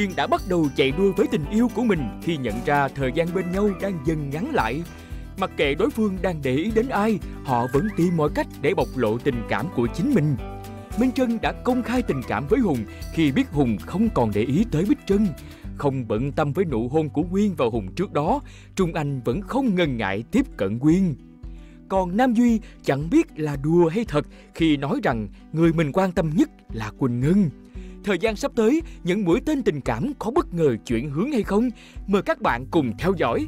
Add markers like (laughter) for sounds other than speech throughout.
Có viên đã bắt đầu chạy đua với tình yêu của mình khi nhận ra thời gian bên nhau đang dần ngắn lại. Mặc kệ đối phương đang để ý đến ai, họ vẫn tìm mọi cách để bộc lộ tình cảm của chính mình. Minh Trân đã công khai tình cảm với Hùng khi biết Hùng không còn để ý tới Bích Trân. Không bận tâm với nụ hôn của Quyên vào Hùng trước đó, Trung Anh vẫn không ngần ngại tiếp cận Quyên. Còn Nam Duy chẳng biết là đùa hay thật khi nói rằng người mình quan tâm nhất là Quỳnh Ngân. Thời gian sắp tới, những mũi tên tình cảm có bất ngờ chuyển hướng hay không? Mời các bạn cùng theo dõi.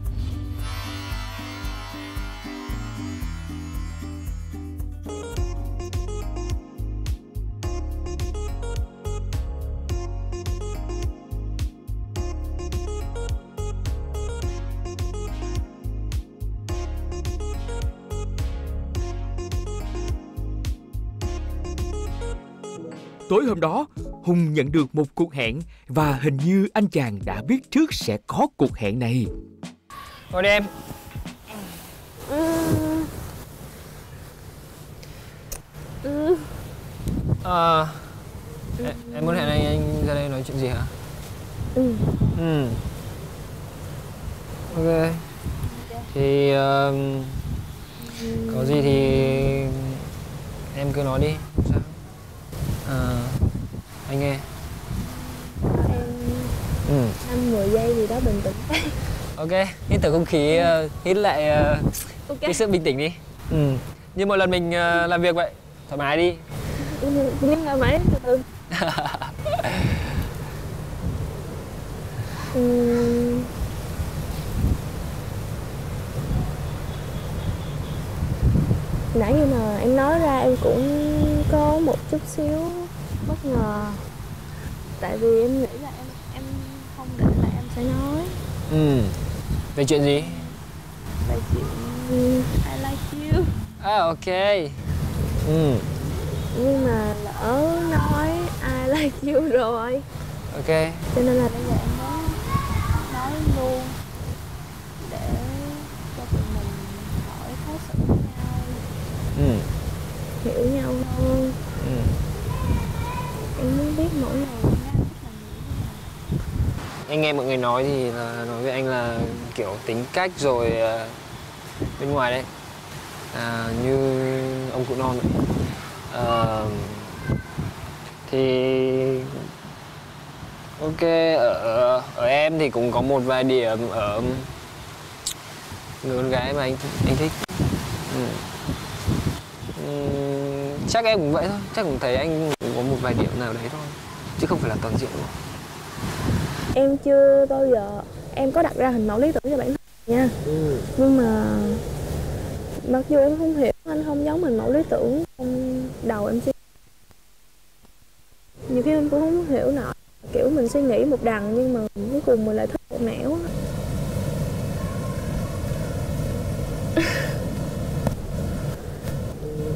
Tối hôm đó, Hùng nhận được một cuộc hẹn và hình như anh chàng đã biết trước sẽ có cuộc hẹn này. Ngồi đi em À, em, em muốn hẹn anh anh ra đây nói chuyện gì hả? Ừ. Ừ Ok Thì uh, có gì thì em cứ nói đi sao Ờ anh nghe em Ừ năm 10 giây gì đó bình tĩnh Ok, hít thở không khí, ờ, hít lại ờ, ok cái sự bình tĩnh đi. Ừ. Như mỗi lần mình ờ, làm việc vậy, thoải mái đi. nhưng mà mãi từ từ (laughs) Ừm. nãy khi mà em nói ra em cũng có một chút xíu bất ngờ tại vì em nghĩ là em em không định là em sẽ nói Ừ. Về chuyện gì? về chuyện I like you À ok. Ừ. nhưng mà lỡ nói I like you rồi Ok. cho nên là bây giờ em muốn nói luôn để cho tụi mình khỏi khó xử nhau Ừ. hiểu nhau hơn Ừ em muốn biết mỗi ngày Anh nghe mọi người nói thì là nói với anh là kiểu tính cách rồi uh, bên ngoài đấy. À, như ông cụ non ấy. Ờ, à, thì ok ở ở em thì cũng có một vài điểm ở um, người con gái mà anh anh thích ừ. ừ. Chắc em cũng vậy thôi chắc cũng thấy anh có một vài điểm nào đấy thôi chứ không phải là toàn diện đâu em chưa bao giờ em có đặt ra hình mẫu lý tưởng cho bản thân nha ừ. nhưng mà mặc dù em không hiểu anh không giống mình mẫu lý tưởng trong đầu em suy nhiều khi em cũng không hiểu nổi kiểu mình suy nghĩ một đằng nhưng mà cuối cùng mình lại thích một nẻo á.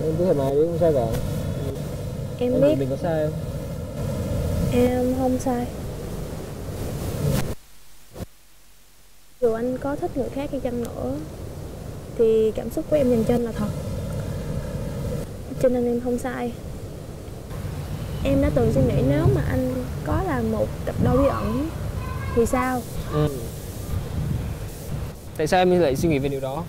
em cứ thoải mái đi không sao cả em biết. mình có sai không? Em không sai. Dù anh có thích người khác hay chăng nữa thì cảm xúc của em dành cho anh là thật. Cho nên em không sai. Em đã từng suy nghĩ nếu mà anh có là một cặp đôi bí ẩn thì sao? Ừ. tại sao em lại suy nghĩ về điều đó?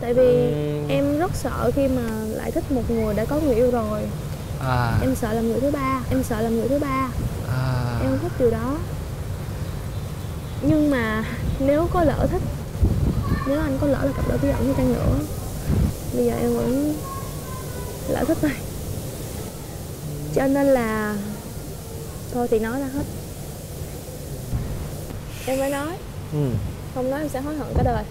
Tại vì Ừm. em rất sợ khi mà lại thích một người đã có người yêu rồi à. Em sợ làm người thứ ba em sợ làm người thứ ba. À. Em không thích điều đó. Nhưng mà nếu có lỡ thích nếu anh có lỡ là cặp đôi bí ẩn hay chăng nữa bây giờ em vẫn lỡ thích rồi cho nên là thôi thì nói ra hết. Em mới nói. Ừ. không nói em sẽ hối hận cả đời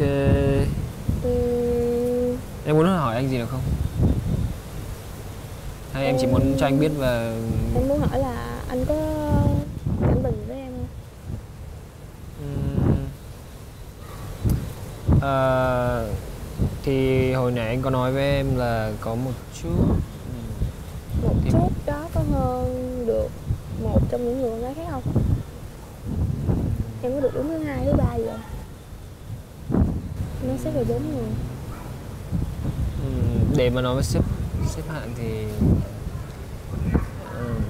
ok. Ừm, em muốn hỏi anh gì được không? Hay em chỉ muốn cho anh biết và em muốn hỏi là anh có cảm tình với em không? Ừm. Ờ, thì hồi nãy anh có nói với em là có một chút một Thì- chút đó có hơn được một trong những người con gái khác không? Em có được đứng thứ hai thứ ba giờ nó xếp về bốn người. Để mà nói với xếp xếp hạng thì ừm,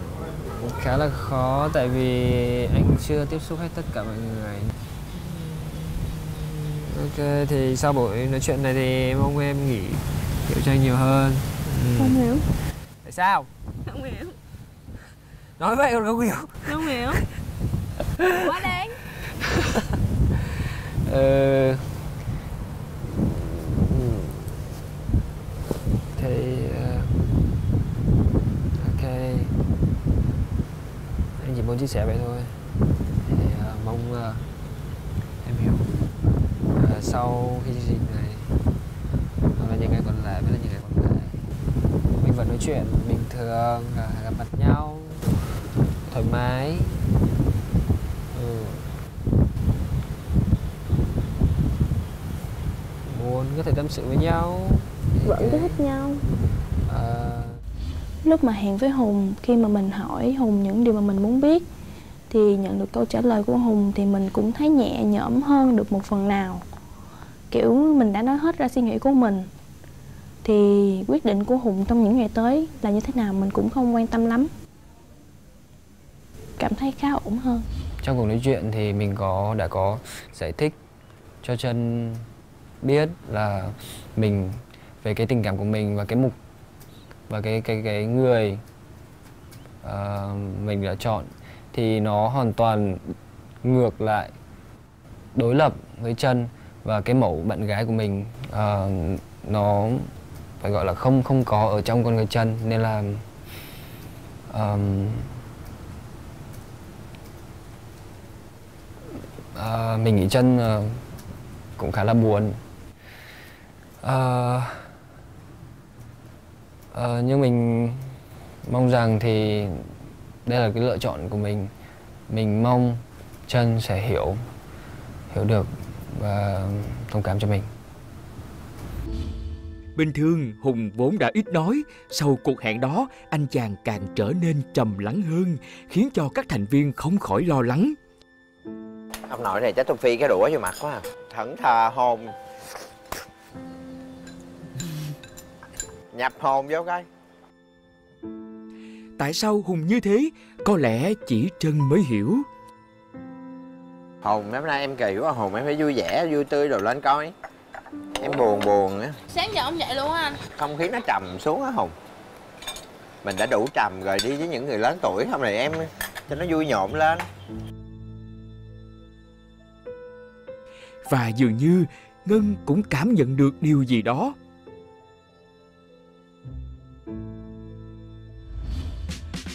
khá là khó tại vì anh chưa tiếp xúc hết tất cả mọi người. Ok thì sau buổi nói chuyện này thì mong em nghỉ hiểu cho anh nhiều hơn. Ừm. không hiểu. Tại sao? Không hiểu. Nói vậy còn không hiểu không hiểu. Quá đáng Ờ... ừm. Thì... ờ, Ok Anh chỉ muốn chia sẻ vậy thôi. Thì ờ, mong ờ, em hiểu. Ờ, Sau khi chương trình này Hoặc là những ngày còn lại với là những ngày còn lại. Mình vẫn nói chuyện bình thường ờ, Gặp mặt nhau Thoải mái. Ừ. muốn có thể tâm sự với nhau. Vẫn cứ thích nhau. Ờ, lúc mà hẹn với hùng, khi mà mình hỏi hùng những điều mà mình muốn biết, thì nhận được câu trả lời của hùng thì mình cũng thấy nhẹ nhõm hơn được một phần nào. Kiểu, mình đã nói hết ra suy nghĩ của mình. Thì quyết định của hùng trong những ngày tới là như thế nào mình cũng không quan tâm lắm. Cảm thấy khá ổn hơn. Trong cuộc nói chuyện thì mình có, đã có giải thích cho chân biết là mình, về cái tình cảm của mình và cái mục và cái cái cái người uh, mình đã chọn thì nó hoàn toàn ngược lại đối lập với chân và cái mẫu bạn gái của mình uh, nó phải gọi là không không có ở trong con người chân. Nên là um, uh, mình nghĩ chân uh, cũng khá là buồn. Uh, ờ, nhưng mình mong rằng thì đây là cái lựa chọn của mình mình mong chân sẽ hiểu hiểu được và thông cảm cho mình Bình thường Hùng vốn đã ít nói, sau cuộc hẹn đó anh chàng càng trở nên trầm lắng hơn, khiến cho các thành viên không khỏi lo lắng. ông nội này chắc tôi phi cái đũa vô mặt quá à. thẫn thờ hồn nhập hồn vô coi Tại sao Hùng như thế? Có lẽ chỉ Trân mới hiểu. hồn hôm nay em kỳ quá hồn em phải vui vẻ vui tươi rồi lên coi em buồn buồn á Sáng giờ ông dậy luôn á anh không khí nó trầm xuống á hùng mình đã đủ trầm rồi đi với những người lớn tuổi hôm nay em cho nó vui nhộn lên Và dường như Ngân cũng cảm nhận được điều gì đó.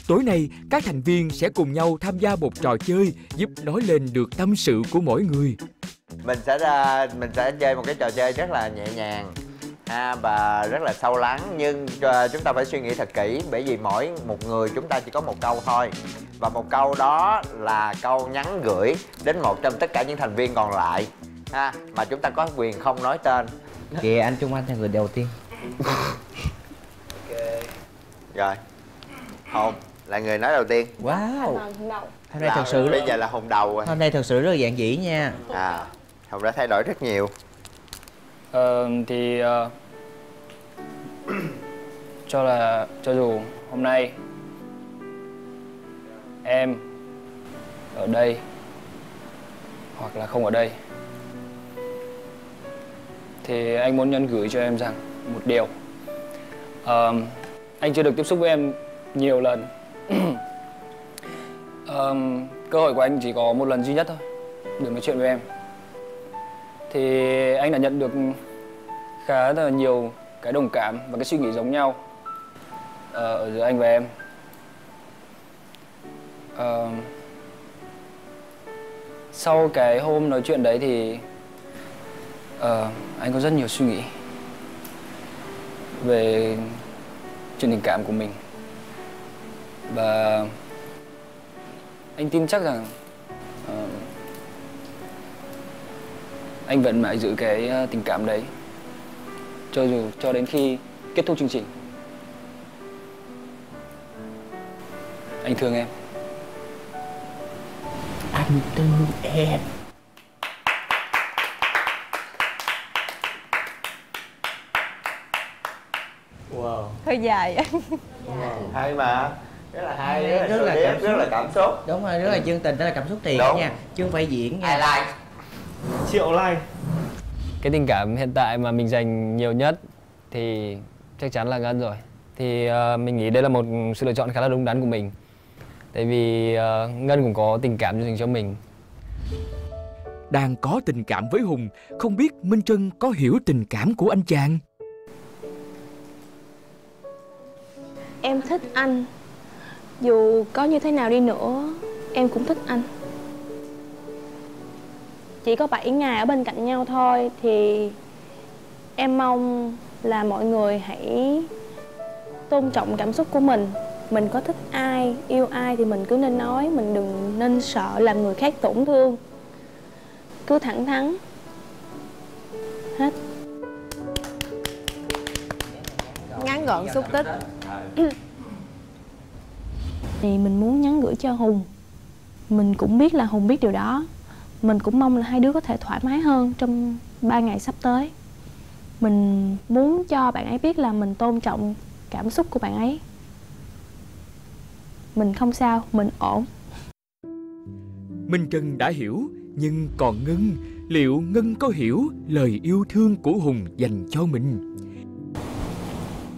Tối nay, các thành viên sẽ cùng nhau tham gia một trò chơi giúp nói lên được tâm sự của mỗi người. mình sẽ ra mình sẽ chơi một cái trò chơi rất là nhẹ nhàng ha và rất là sâu lắng. Nhưng ờ, chúng ta phải suy nghĩ thật kỹ bởi vì mỗi một người chúng ta chỉ có một câu thôi. Và một câu đó là câu nhắn gửi đến một trong tất cả những thành viên còn lại ha mà chúng ta có quyền không nói tên. Kìa anh Trung Anh là người đầu tiên. Rồi. Hồn là người nói đầu tiên. Wow. Hôm nay Là- thật sự bây giờ là hùng đầu rồi. Hôm nay thật sự rất là giản dĩ nha. À hùng đã thay đổi rất nhiều. Ờ, thì ờ, cho là cho dù hôm nay em ở đây hoặc là không ở đây thì anh muốn nhắn gửi cho em rằng một điều. Ờ, anh chưa được tiếp xúc với em nhiều lần (coughs) um, cơ hội của anh chỉ có một lần duy nhất thôi được nói chuyện với em. Thì anh đã nhận được khá là nhiều cái đồng cảm và cái suy nghĩ giống nhau ờ, ở giữa anh và em. Uh, sau cái hôm nói chuyện đấy thì uh, anh có rất nhiều suy nghĩ về chuyện tình cảm của mình và anh tin chắc rằng ờ, anh vẫn mãi giữ cái ờ, tình cảm đấy. Cho dù cho đến khi kết thúc chương trình. Anh thương em. Anh thương em. Wow. Hơi dài. Hay mà rất là hay Rất rất là là cảm xúc. rất là cảm xúc. Đúng rồi rất là chân tình đó là cảm xúc thiệt Đúng. nha chứ không phải diễn nha. Ai like triệu like cái tình cảm hiện tại mà mình dành nhiều nhất thì chắc chắn là ngân rồi. Thì ờ, mình nghĩ đây là một sự lựa chọn khá là đúng đắn của mình. Tại vì ờ, ngân cũng có tình cảm dành cho mình. Đang có tình cảm với Hùng, không biết Minh Trân có hiểu tình cảm của anh chàng. Em thích anh Dù có như thế nào đi nữa Em cũng thích anh. Chỉ có 7 ngày ở bên cạnh nhau thôi Thì em mong là mọi người hãy tôn trọng cảm xúc của mình. Mình có thích ai, yêu ai thì mình cứ nên nói Mình đừng nên sợ làm người khác tổn thương. Cứ thẳng thắn. Hết. Ngắn gọn xúc tích thì mình muốn nhắn gửi cho Hùng. Mình cũng biết là Hùng biết điều đó. Mình cũng mong là hai đứa có thể thoải mái hơn trong ba ngày sắp tới. Mình muốn cho bạn ấy biết là mình tôn trọng cảm xúc của bạn ấy. Mình không sao, mình ổn. Minh Trân đã hiểu, nhưng còn Ngân, liệu Ngân có hiểu lời yêu thương của Hùng dành cho mình?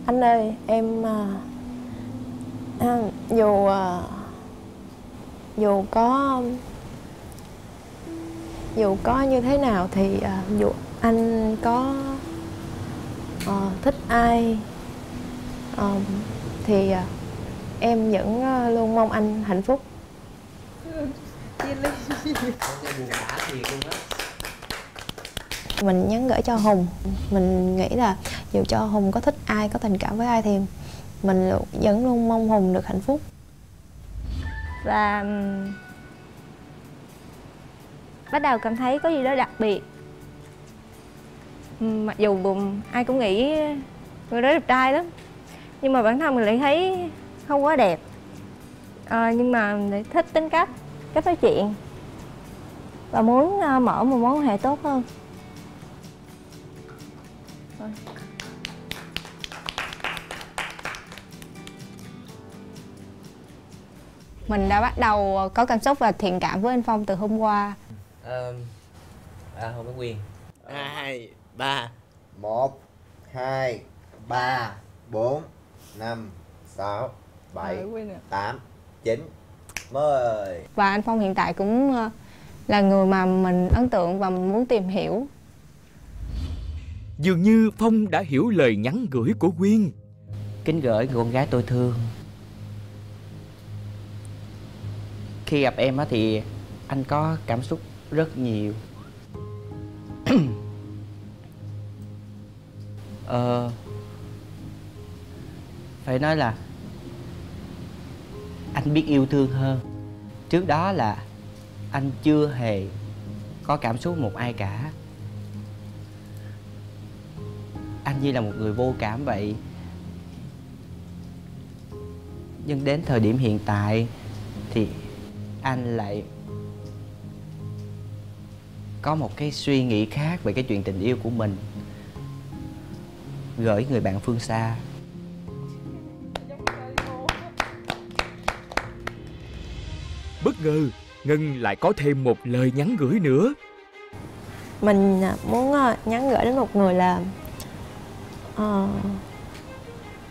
Anh ơi, em à, dù à, dù có dù có như thế nào thì à, dù anh có uh, thích ai ờ, thì uh, em vẫn uh, luôn mong anh hạnh phúc. Mình nhắn gửi cho Hùng Mình nghĩ là dù cho Hùng có thích ai, có tình cảm với ai thì mình vẫn luôn mong Hùng được hạnh phúc. Và bắt đầu cảm thấy có gì đó đặc biệt. Mặc dù bùm ai cũng nghĩ người đó đẹp trai lắm. Nhưng mà bản thân mình lại thấy không quá đẹp. À, nhưng mà lại thích tính cách cách nói chuyện. Và muốn ờ, mở một mối quan hệ tốt hơn. Mình đã bắt đầu có cảm xúc và thiện cảm với anh Phong từ hôm qua. Ờ, à không có quyền. Hai ba. Một hai ba bốn năm sáu bảy tám chín. Mười Và anh Phong hiện tại cũng ờ, là người mà mình ấn tượng và muốn tìm hiểu. Dường như Phong đã hiểu lời nhắn gửi của Quyên. kính gửi người con gái tôi thương khi gặp em á thì anh có cảm xúc rất nhiều. (clears throat) Ờ phải nói là anh biết yêu thương hơn. Trước đó là anh chưa hề có cảm xúc một ai cả. Anh như là một người vô cảm vậy. Nhưng đến thời điểm hiện tại anh lại có một cái suy nghĩ khác về cái chuyện tình yêu của mình gửi người bạn phương xa Bất ngờ, Ngân lại có thêm một lời nhắn gửi nữa. Mình à, muốn à, nhắn gửi đến một người là ờ,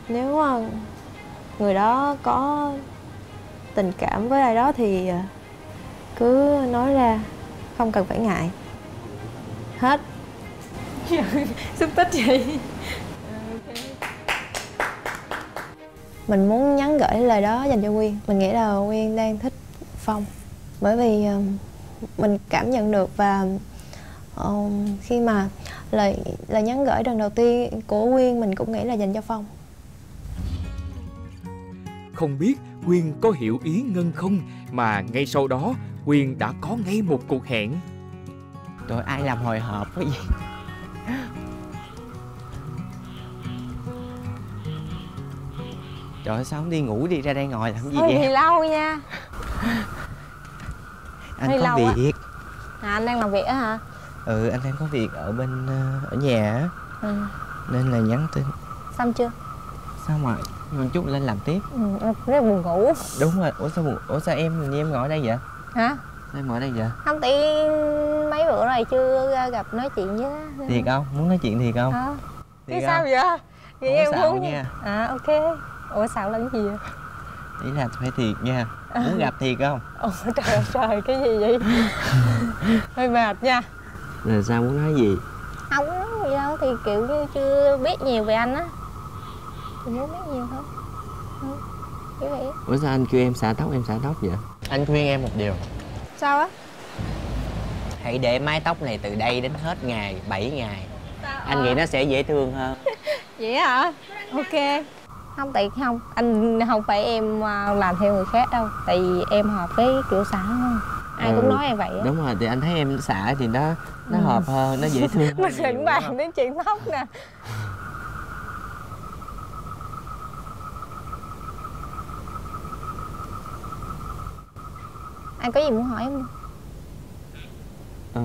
nếu à, người đó có tình cảm với ai đó thì à, cứ nói ra không cần phải ngại. Hết. (laughs) Xúc tích vậy. Mình muốn nhắn gửi lời đó dành cho Quyên mình nghĩ là Quyên đang thích Phong. Bởi vì ờ, mình cảm nhận được và ờ, khi mà lời lời nhắn gửi lần đầu tiên của Quyên mình cũng nghĩ là dành cho Phong. Không biết Quyên có hiểu ý Ngân không? Mà ngay sau đó Quyên đã có ngay một cuộc hẹn. rồi ai làm hồi hộp cái gì? Trời ơi sao không đi ngủ đi ra đây ngồi làm gì Thôi vậy? thì lâu nha. Anh Hơi có việc. À anh đang làm việc á hả? Ừ anh đang có việc ở bên ờ, ở nhà á. Ừ. nên là nhắn tin. Xong chưa? Sao mà một chút lên làm tiếp. Ừ, em rất buồn ngủ. Đúng rồi. Ủa sao buồn- ủa sao em em ngồi ở đây vậy? Hả? Sao em ngồi ở đây vậy? Không tại mấy bữa rồi chưa ra gặp nói chuyện với thiệt không? Muốn nói chuyện thiệt không? Hả? thiệt Chứ sao vậy? Vậy Không em muốn nha. à ok. Ủa xạo là cái gì vậy? Ý là phải thiệt nha. Muốn gặp thiệt không? (laughs) Ồ trời ơi trời cái gì vậy? (laughs) Hơi mệt nha. Là sao muốn nói gì? Không gì đâu thì kiểu như chưa biết nhiều về anh á thì muốn biết nhiều thôi ừ. kiểu vậy ủa sao anh kêu em xả tóc em xả tóc vậy? Anh khuyên em một điều. Sao á? Hãy để mái tóc này từ đây đến hết ngày 7 ngày. Sao? anh nghĩ nó sẽ dễ thương hơn. (laughs) Vậy hả? Ok. Không tại không anh không phải em à, làm theo người khác đâu. Tại vì em hợp với kiểu xả hơn. Ai cũng Ừ, nói em vậy á. Đúng rồi thì anh thấy em xả thì nó nó Ừ. hợp hơn nó dễ thương (laughs) hơn mình đúng bàn đến chuyện tóc nè (laughs) anh có gì muốn hỏi không? Ờ.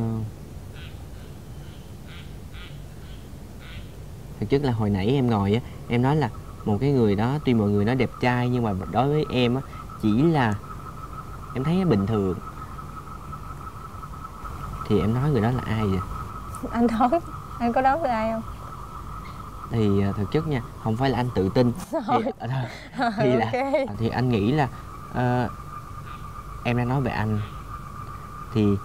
thực chất là hồi nãy em ngồi á em nói là một cái người đó tuy mọi người nói đẹp trai nhưng mà đối với em á chỉ là em thấy bình thường. Thì em nói người đó là ai vậy? Anh đoán anh có đoán được ai không? Thì à, thực chất nha không phải là anh tự tin. Thì, à, (laughs) thì là Ok. thì anh nghĩ là ờ, em đang nói về anh. Thì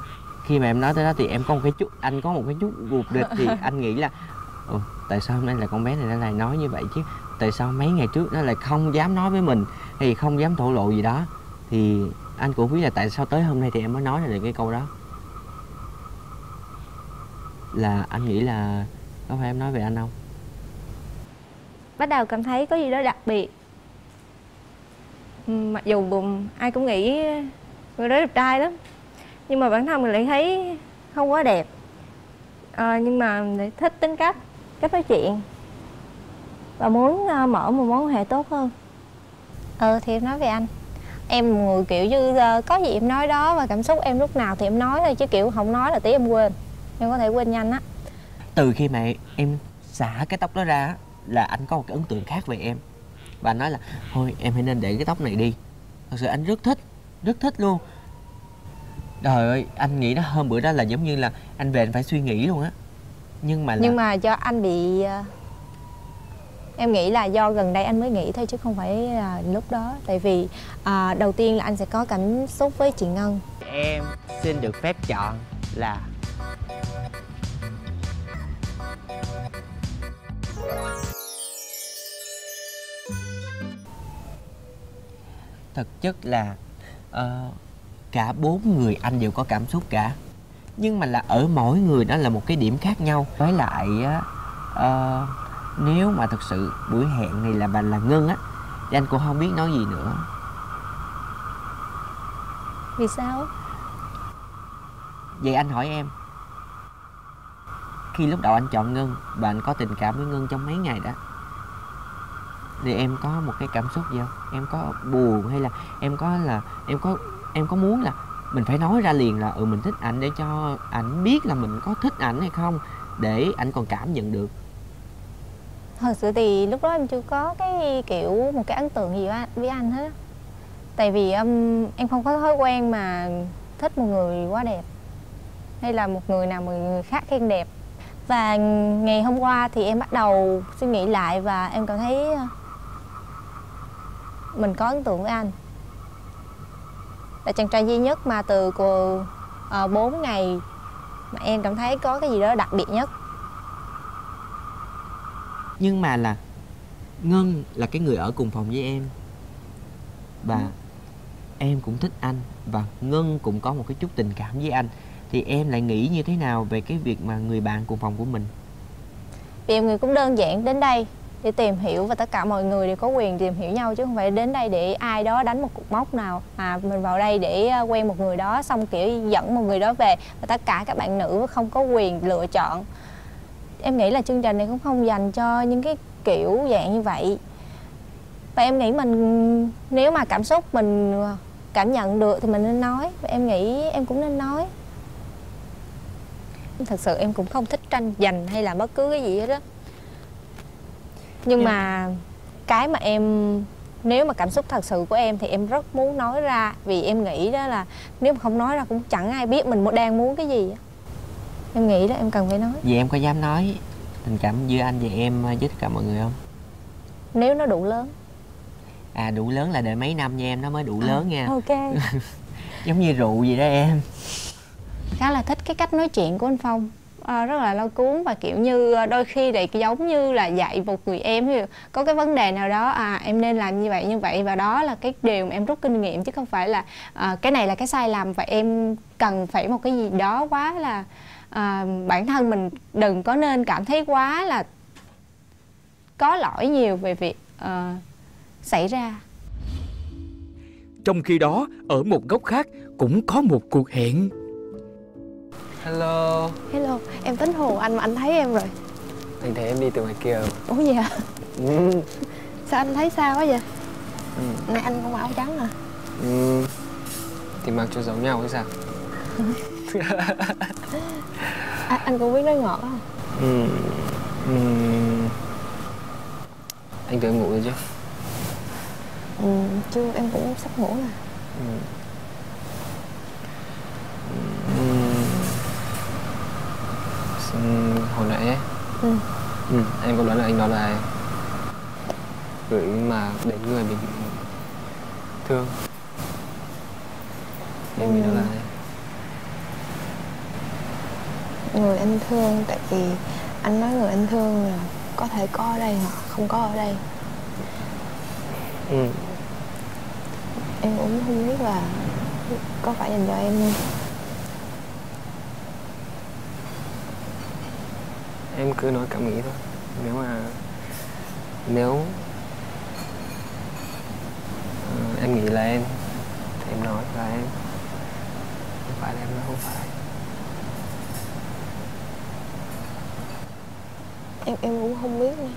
khi mà em nói tới đó thì em có một cái chút anh có một cái chút ruột rịch thì (laughs) anh nghĩ là Ồ, tại sao hôm nay là con bé này nó lại nói như vậy chứ? Tại sao mấy ngày trước nó lại không dám nói với mình hay không dám thổ lộ gì đó? Thì anh cũng biết là tại sao tới hôm nay thì em mới nói ra được cái câu đó. Là anh nghĩ là có phải em nói về anh không? Bắt đầu cảm thấy có gì đó đặc biệt. Ừ, mặc dù bùm ai cũng nghĩ người đó đẹp trai lắm. Nhưng mà bản thân mình lại thấy không quá đẹp. Ờ, nhưng mà lại thích tính cách cách nói chuyện. Và muốn ờ, mở một mối quan hệ tốt hơn. Ừ thì em nói về anh. Em người kiểu như ờ, có gì em nói đó và cảm xúc em lúc nào thì em nói thôi chứ kiểu không nói là tí em quên. Em có thể quên nhanh á. Từ khi mà em xả cái tóc đó ra là anh có một cái ấn tượng khác về em. Và anh nói là thôi em hãy nên để cái tóc này đi. Thật sự anh rất thích rất thích luôn. Trời ơi anh nghĩ đó hôm bữa đó là giống như là anh về anh phải suy nghĩ luôn á. Nhưng mà là nhưng mà do anh bị ờ, em nghĩ là do gần đây anh mới nghĩ thôi chứ không phải là lúc đó. Tại vì à, đầu tiên là anh sẽ có cảm xúc với chị ngân. Em xin được phép chọn là thực chất là ờ, cả bốn người anh đều có cảm xúc cả. Nhưng mà là ở mỗi người đó là một cái điểm khác nhau. Với lại á ờ, nếu mà thực sự buổi hẹn này là bà là ngân á thì anh cũng không biết nói gì nữa. Vì sao? Vậy anh hỏi em. Khi lúc đầu anh chọn Ngân Và anh có tình cảm với Ngân trong mấy ngày đó thì em có một cái cảm xúc gì không? Em có buồn hay là em có là Em có em có muốn là Mình phải nói ra liền là ừ mình thích ảnh Để cho ảnh biết là mình có thích ảnh hay không Để ảnh còn cảm nhận được? Thật sự thì lúc đó em chưa có cái kiểu một cái ấn tượng gì với anh, hết tại vì um, em không có thói quen mà thích một người quá đẹp. Hay là một người nào mà người khác khen đẹp. Và ngày hôm qua thì em bắt đầu suy nghĩ lại và em cảm thấy mình có ấn tượng với anh. Là chàng trai duy nhất mà từ của uh, 4 ngày mà em cảm thấy có cái gì đó đặc biệt nhất. Nhưng mà là Ngân là cái người ở cùng phòng với em. Và em cũng thích anh Và Ngân cũng có một cái chút tình cảm với anh. Thì em lại nghĩ như thế nào về cái việc mà người bạn cùng phòng của mình? Vì em nghĩ cũng đơn giản đến đây để tìm hiểu và tất cả mọi người đều có quyền tìm hiểu nhau chứ không phải đến đây để ai đó đánh một cục mốc nào. Mà mình vào đây để ờ, quen một người đó, xong kiểu dẫn một người đó về và tất cả các bạn nữ không có quyền lựa chọn. Em nghĩ là chương trình này cũng không dành cho những cái kiểu dạng như vậy. Và em nghĩ mình, nếu mà cảm xúc mình ờ, cảm nhận được thì mình nên nói. Và em nghĩ em cũng nên nói. Thật sự em cũng không thích tranh giành hay là bất cứ cái gì hết á nhưng Dạ. mà cái mà em nếu mà cảm xúc thật sự của em thì em rất muốn nói ra vì em nghĩ đó là nếu mà không nói ra cũng chẳng ai biết mình đang muốn cái gì em nghĩ đó em cần phải nói. Vậy em có dám nói tình cảm giữa anh và em với tất cả mọi người không? nếu nó đủ lớn. À đủ lớn là đợi mấy năm nha em nó mới đủ lớn nha. ok. (laughs) Giống như rượu gì đó em. Khá là thích cái cách nói chuyện của anh Phong uh, rất là lâu cuốn và kiểu như ờ, đôi khi thì giống như là dạy một người em ví dụ có cái vấn đề nào đó à em nên làm như vậy như vậy và đó là cái điều mà em rút kinh nghiệm chứ không phải là uh, cái này là cái sai lầm và em cần phải một cái gì đó quá là uh, bản thân mình đừng có nên cảm thấy quá là có lỗi nhiều về việc uh, xảy ra Trong khi đó, ở một góc khác cũng có một cuộc hẹn. Hello Hello, em tính hù anh mà anh thấy em rồi Anh thấy em đi từ ngoài kia mà. Ủa vậy hả? ừ. Sao anh thấy sao quá vậy? Ừ. Này anh không mặc áo trắng à? Ừ. Thì mặc cho giống nhau hay sao (laughs) à anh cũng biết nói ngọt không? ừ. Ừ. Anh tới ngủ rồi chứ Ừ, chưa, em cũng sắp ngủ nè ừ. Ừ. Ừ. Hồi nãy ấy Ừ. ừ. Em có đoán là anh đó là ai? Gửi mà đến người mình thương Em nghĩ đó là ai Người anh thương, tại vì anh nói người anh thương là có thể có ở đây hoặc không có ở đây ừ. Em cũng không biết là có phải dành cho em không em cứ nói cảm nghĩ thôi. Nếu mà nếu ờ, em nghĩ là em thì em nói là em không phải là em nói không phải. Em em cũng không biết nữa.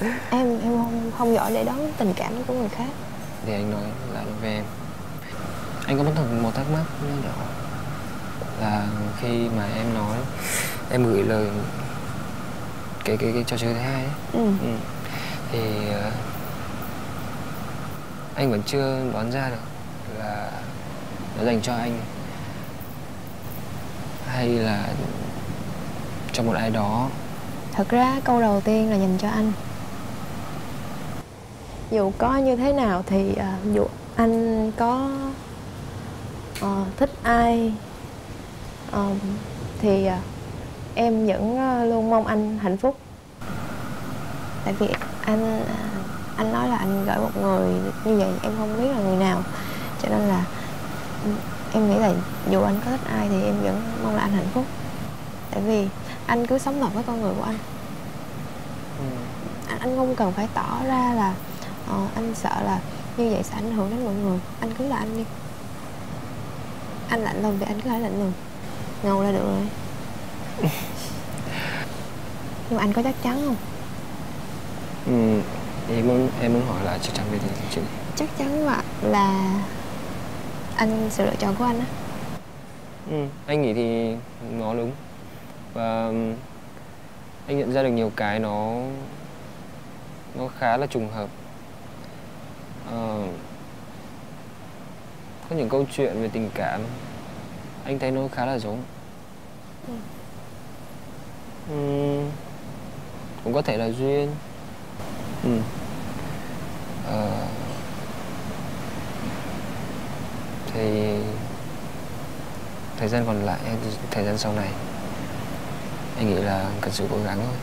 (laughs) Em em không không giỏi để đón tình cảm của người khác. Thì anh nói lại về em. Anh có một thằng một thắc mắc nhỏ nhỏ là khi mà em nói em gửi lời cái cái cái trò chơi thứ hai ấy ừ. Ừ. Thì ờ, anh vẫn chưa đoán ra được là nó dành cho anh hay là cho một ai đó thật ra câu đầu tiên là dành cho anh dù có như thế nào thì à, dù anh có ờ, thích ai ờ, thì à, em vẫn à, luôn mong anh hạnh phúc. Tại vì anh à, anh nói là anh gửi một người như vậy em không biết là người nào. Cho nên là ừ, em nghĩ là dù anh có thích ai thì em vẫn mong là anh hạnh phúc. Tại vì anh cứ sống thật với con người của anh. Anh, anh không cần phải tỏ ra là ờ, anh sợ là như vậy sẽ ảnh hưởng đến mọi người. Anh cứ là anh đi. Anh lạnh lùng thì anh cứ phải lạnh lùng ngầu là được rồi nhưng mà anh có chắc chắn không? Ừ, em muốn em muốn hỏi là chắc chắn về chuyện chắc chắn là là anh sự lựa chọn của anh á. Ừ, anh nghĩ thì nó đúng. Và ừm, anh nhận ra được nhiều cái nó nó khá là trùng hợp. Ờ, có những câu chuyện về tình cảm anh thấy nó khá là giống Ừ. Ừm, cũng có thể là duyên ừ. Ờ, thì thời gian còn lại thời gian sau này anh nghĩ là cần sự cố gắng thôi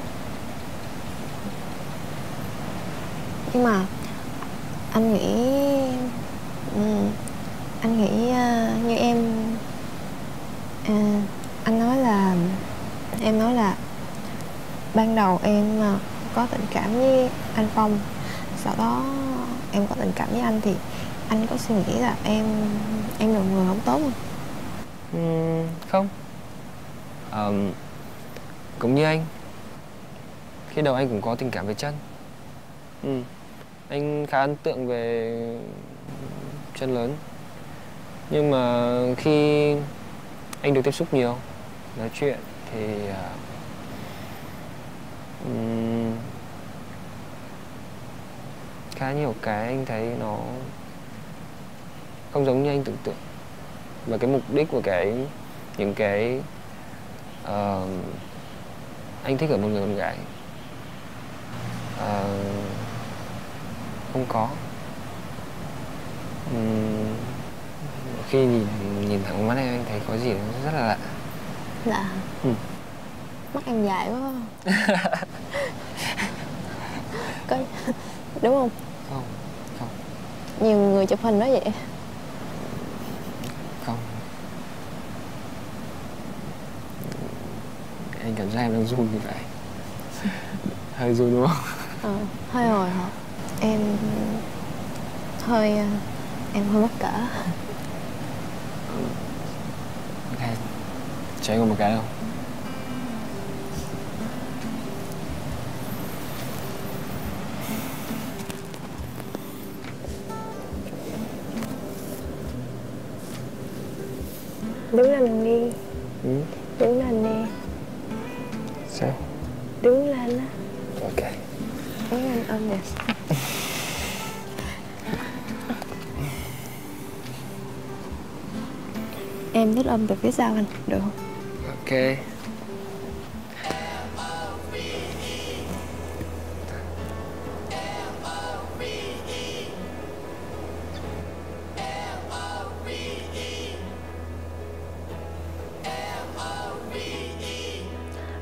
nhưng mà anh nghĩ ừ, anh nghĩ à, như em à, anh nói là em nói là ban đầu em ờ, có tình cảm với anh Phong. Sau đó em có tình cảm với anh thì anh có suy nghĩ là em em là người không tốt không? Ừ, không. Ờm, cũng như anh. Khi đầu anh cũng có tình cảm với chân. Ừ. anh khá ấn tượng về chân lớn. Nhưng mà khi anh được tiếp xúc nhiều nói chuyện thì uh, khá nhiều cái anh thấy nó không giống như anh tưởng tượng. Và cái mục đích của cái những cái uh, anh thích ở một người con gái uh, không có. Um, khi nhìn nhìn thẳng mắt em anh thấy có gì đó rất là lạ. Lạ Ừ. Mắt em dài quá. Có Đúng không? không không. Nhiều người chụp hình nói vậy. Không. Anh cảm giác em đang run như vậy hơi run đúng không? Ờ, hơi hồi hộp. Em hơi em hơi mất cỡ ok cho anh một cái không? Đứng lên đi. Ừ. Đứng lên đi. Sao? Đứng lên á. Ok. Đứng lên ôm nè. Em thích ôm từ phía sau anh, được không? Ok.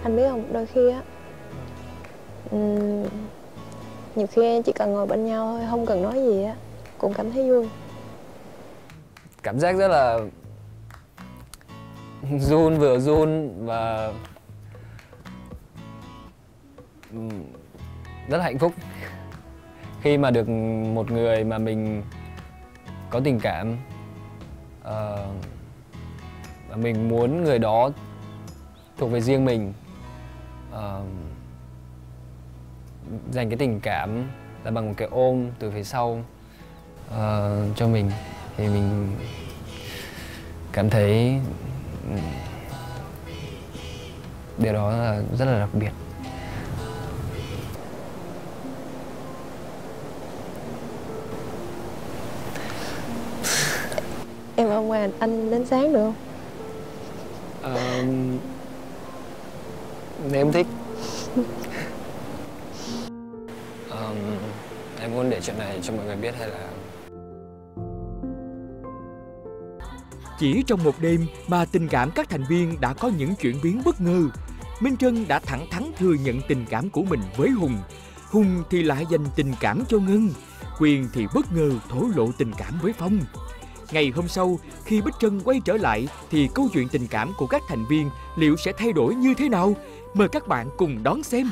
Anh biết không, đôi khi á ừm, Nhiều khi chỉ cần ngồi bên nhau thôi, không cần nói gì á Cũng cảm thấy vui. Cảm giác rất là run vừa run và ừ, rất là hạnh phúc. Khi mà được một người mà mình có tình cảm ờ, và mình muốn người đó thuộc về riêng mình ờ, dành cái tình cảm là bằng một cái ôm từ phía sau ờ, cho mình, thì mình cảm thấy điều đó là rất là đặc biệt. Em ôm qua anh đến sáng được không? Ờ, nếu em thích. (laughs) Ờm, em muốn để chuyện này cho mọi người biết hay là Chỉ trong một đêm mà tình cảm các thành viên đã có những chuyển biến bất ngờ. Minh Trân đã thẳng thắn thừa nhận tình cảm của mình với Hùng. Hùng thì lại dành tình cảm cho Ngân. Quyền thì bất ngờ thổ lộ tình cảm với Phong. Ngày hôm sau, khi Bích Trân quay trở lại thì câu chuyện tình cảm của các thành viên liệu sẽ thay đổi như thế nào? Mời các bạn cùng đón xem.